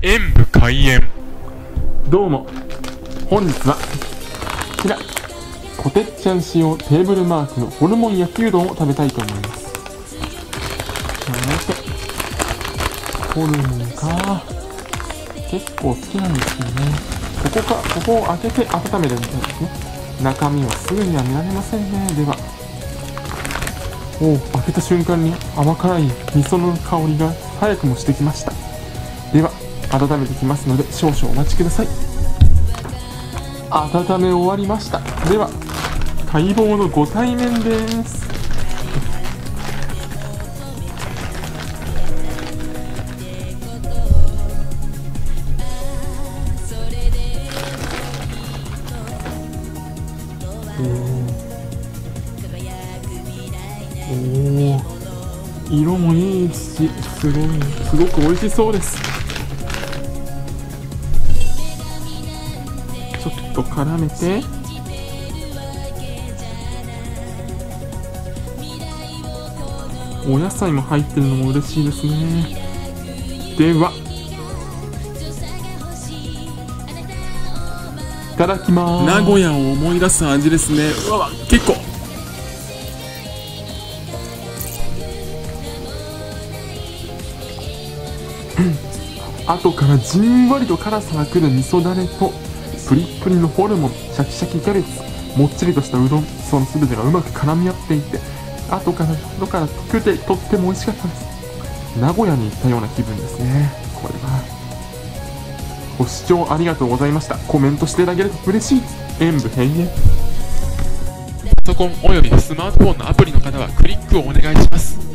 演武開演。どうも。本日はこちら。コテッちゃん使用テーブルマークのホルモン焼きうどんを食べたいと思います。さて。ホルモンか。結構好きなんですけどね。ここかここを開けて温めるみたいですね。中身はすぐには見られませんね。では。おお開けた瞬間に甘辛い味噌の香りが早くもしてきました。では。温めてきますので少々お待ちください。温め終わりました。では待望のご対面です。おー。色もいいしすごいすごく美味しそうです。ちょっと絡めて。お野菜も入ってるのも嬉しいですね。では。いただきます。名古屋を思い出す味ですね。うわ結構。後からじんわりと辛さがくる味噌だれとプリップリのホルモンシャキシャキキャベツもっちりとしたうどんその全てがうまく絡み合っていて後から後から食ってとっても美味しかったです。名古屋に行ったような気分ですね。これは。ご視聴ありがとうございました。コメントしていただけると嬉しい。演武閉園。パソコンおよびスマートフォンのアプリの方はクリックをお願いします。